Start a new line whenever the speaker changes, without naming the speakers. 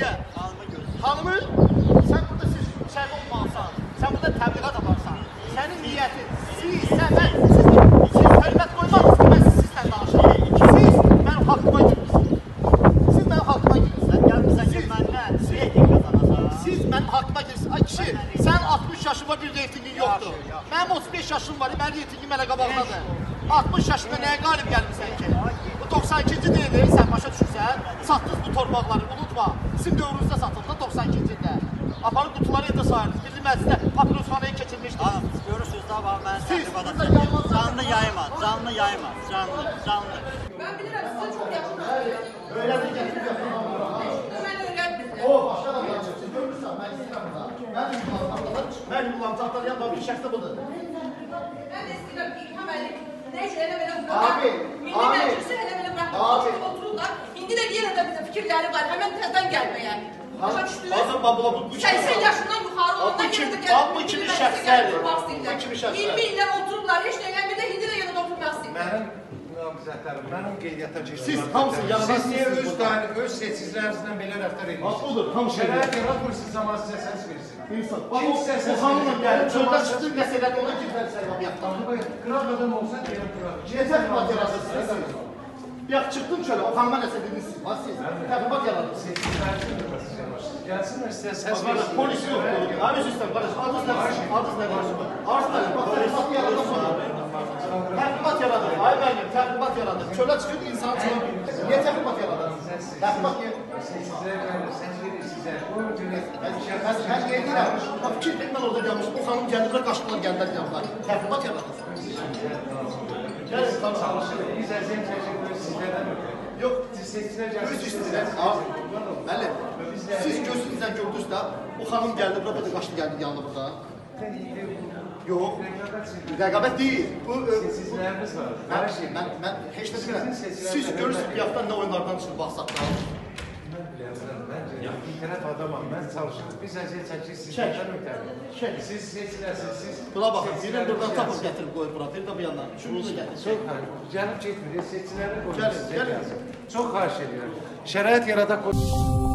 Hanımı, sən burada siz şey olmalısan, sən burada təbliğat aparsan. Sənin niyyətin, siz, sən, mən, siz, siz hörmət qoymadınız ki, mən sizlə danışayım. Siz mənim haqqıma girirsiniz. Siz mənim haqqıma girirsiniz.
Gəlmirsən ki, məndən reyting qazanacaq.
Siz mənim haqqıma girirsiniz. Ay kişi, sən 60 yaşın var, bir reytingin yoxdur. Mənim 35 yaşım var, mənim reytingim mənə qabaqdadır. 60 yaşında nəyə qalib gəlmirsən ki? 92-ci də elə, sən başa düşürsən, satdınız bu torbaqları, unutma. Sizin dövrünüzdə satıldı 92-ci ildə. Aparıb qutuları evdə sayırdınız. Milli Məclisdə papirosxanaya
keçirmişdi. Ha, görürsüz
da,
var
mənim təcrübədə.
Canlı yayma, canlı yayma, canlı, canlı.
Mən bilirəm, sizə çox yaxınlaşdım.
Öyrədir, gətirib yaxınlaşdım.
Mən öyrədim.
O, başqa da gətirib. Görürsən, mən istəyirəm da. Mən imlantaqlar, mən imlantaqlar yan babir şəxsə budur.
Mən istəyirəm, İlham Əli, necə elə belə
bu
qədər.
Milli
Məclisə elə
Abi.
buraxıb otururlar. İndi də yenə də bizə fikirləri var. Həmən təzədən gəlməyə. Başa düşdünüz?
Hazır babula bu bu
80 yaşından
kim-
yenə də
bax, bu kimi şəxslərdir. Bu kimi
istəyirlər.
şəxslər.
20 illər otururlar, heç nə bir də indi də oturmaq istəyirlər.
Mənim namizədlərim, mənim qeydiyyata keçdiyim
Siz hamısı yararsız
Siz niyə öz dair, öz seçicilərinizlə belə rəftar edirsiniz?
budur, hamı şey.
Şərait yaratmırsınız, amma sizə səs versin.
İnsan.
Kim səs
xanımla
verir?
gəlib çöldə
Camaat
çıxdı
səs-
məsələdə ona girməli səbəb yaptım.
Qıraq adam olsa deyəm qıraq.
Yeter mat yaradırsınız. Ya çıktım şöyle, o xanıma nəsə dediniz siz. Bax siz, təbliğat yaradırsınız.
Seçicilərinizin də məsələ var. Gəlsinlər sizə səs
Arkadaş
versin.
polis yok. Abi sistem kardeş. Adınız ne? Adınız ne? Arz ne? Bak təbliğat yaradır sonra. Təbliğat yaradır. Ay benim təbliğat yaradır. Çölə çıxıb insan. Niyə təbliğat yaradır? Təbliğat niyə?
Seçicilərlə səs verir sizə. Buyurun görək.
Ben geldim. Bak fikir ben orada gelmiş. O hanım geldiler kaçtılar geldiler yanlar. Təbliğat yaradır.
Çalışırıq. Biz əziyyət çəkirik sizlərdən ötürü.
Yok.
Siz seçicilər
Öz
gəlsin.
istəyirlər. Abi. Müəllim. Siz gözünüzdən gördünüz də o xanım gəldi bura da qaçdı gəldi yanına burada. Yok. Rəqabət deyil. Bu ö,
Seçicilərimiz var.
Mən,
şey.
mən, mən heç nə
seçilərdə
Siz görürsünüz bir yaxdan nə oyunlardan çıxıb
Mən bilirəm, məncə bir tərəf adamam, mən çalışırıq. Biz əziyyət çəkirik
Çək.
sizlərdən ötəri.
Çək.
Siz seçilərsiniz, siz...
Buna baxın, birini buradan tapıb
gəlsin.
gətirib qoyub bura, bir də bu yandan. Şunu da
gəlib getmir, seçiciləri qoyun
Gəlin,
sizə
gəlin.
gəlsin. Çox xahiş edirəm. Şərait yarada qoyun.